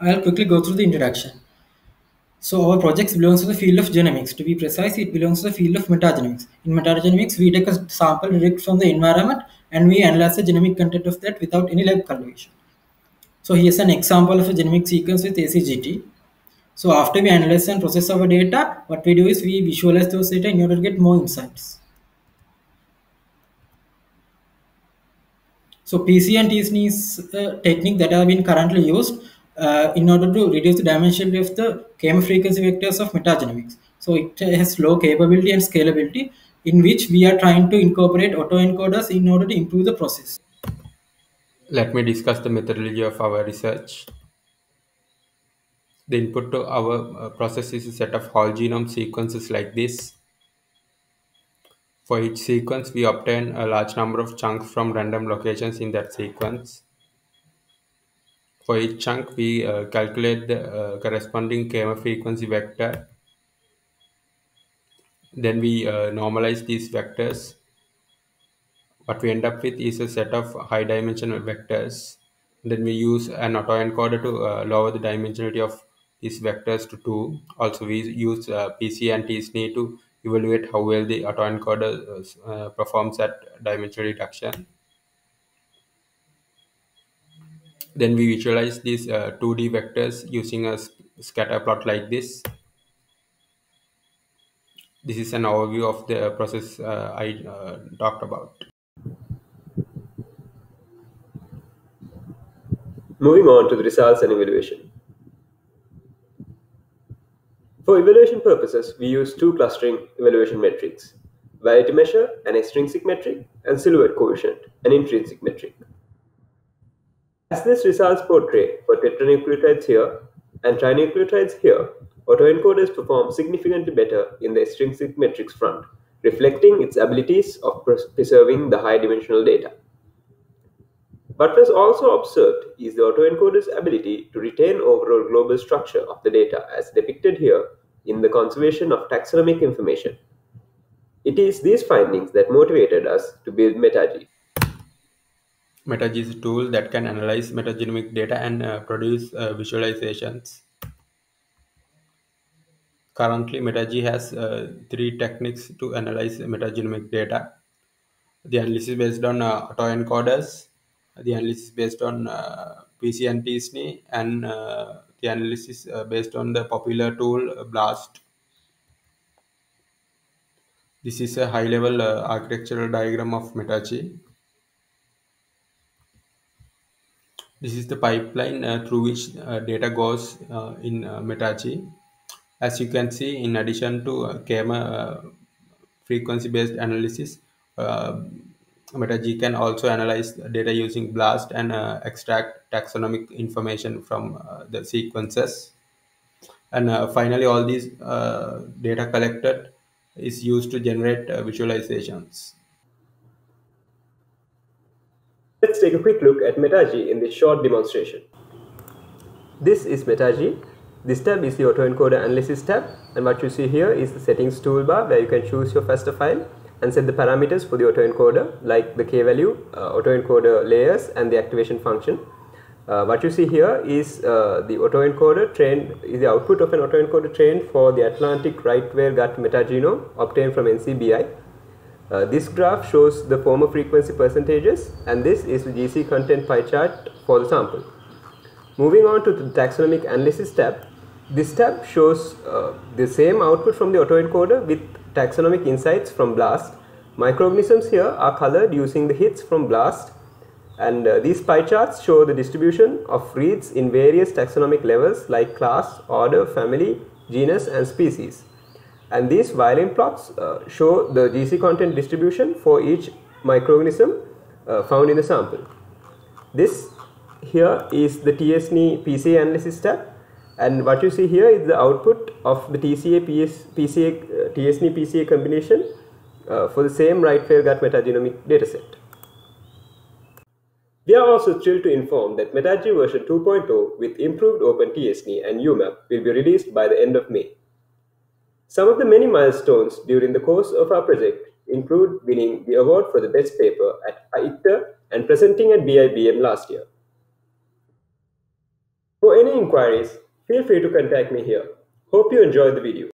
I'll quickly go through the introduction. So our project belongs to the field of genomics. To be precise, it belongs to the field of metagenomics. In metagenomics, we take a sample direct from the environment and we analyze the genomic content of that without any lab cultivation. So here's an example of a genomic sequence with ACGT. So after we analyze and process our data, what we do is we visualize those data in order to get more insights. So PC and t-SNE is a uh, technique that have been currently used uh, in order to reduce the dimensionality of the k-mer frequency vectors of metagenomics. So it has low capability and scalability in which we are trying to incorporate autoencoders in order to improve the process. Let me discuss the methodology of our research. The input to our uh, process is a set of whole genome sequences like this. For each sequence, we obtain a large number of chunks from random locations in that sequence. For each chunk, we uh, calculate the uh, corresponding k-mer frequency vector. Then we uh, normalize these vectors. What we end up with is a set of high dimensional vectors. Then we use an autoencoder to uh, lower the dimensionality of these vectors to 2. Also, we use uh, PC and t-SNE to evaluate how well the autoencoder uh, performs at dimensional reduction. Then we visualize these uh, 2D vectors using a scatter plot like this. This is an overview of the process uh, I uh, talked about. Moving on to the results and evaluation. For evaluation purposes, we use two clustering evaluation metrics, V-measure, an extrinsic metric, and silhouette coefficient, an intrinsic metric. As these results portray for tetranucleotides here and trinucleotides here, autoencoders perform significantly better in the extrinsic metrics front, reflecting its abilities of preserving the high dimensional data. What was also observed is the autoencoder's ability to retain overall global structure of the data as depicted here in the conservation of taxonomic information. It is these findings that motivated us to build MetaG. MetaG is a tool that can analyze metagenomic data and uh, produce uh, visualizations. Currently, MetaG has uh, three techniques to analyze metagenomic data. The analysis based on uh, autoencoders, the analysis based on uh, PC and t-SNE, and uh, the analysis based on the popular tool BLAST. This is a high-level architectural diagram of MetaG. This is the pipeline uh, through which uh, data goes uh, in MetaG. As you can see, in addition to k-mer frequency-based analysis, MetaG can also analyze data using BLAST and uh, extract taxonomic information from uh, the sequences. And uh, finally, all these data collected is used to generate visualizations. Take a quick look at MetaG in this short demonstration. This is MetaG. This tab is the autoencoder analysis tab and what you see here is the settings toolbar where you can choose your FASTA file and set the parameters for the autoencoder like the k-value, uh, autoencoder layers and the activation function. Uh, what you see here is uh, the autoencoder trained is the output of an autoencoder trained for the Atlantic right whale gut metagenome obtained from NCBI. Uh, this graph shows the k-mer frequency percentages and this is the GC content pie chart for the sample. Moving on to the taxonomic analysis tab, this tab shows uh, the same output from the autoencoder with taxonomic insights from BLAST. Microorganisms here are colored using the hits from BLAST and uh, these pie charts show the distribution of reads in various taxonomic levels like class, order, family, genus and species and these violin plots uh, show the GC content distribution for each microorganism uh, found in the sample. This here is the t-SNE PCA analysis tab and what you see here is the output of the TCA PS, PCA uh, t-SNE PCA combination uh, for the same right whale gut metagenomic dataset. We are also thrilled to inform that MetaG version 2.0 with improved Open t-SNE and UMAP will be released by the end of May. Some of the many milestones during the course of our project include winning the award for the best paper at ICTA and presenting at BIBM last year. For any inquiries, feel free to contact me here. Hope you enjoyed the video.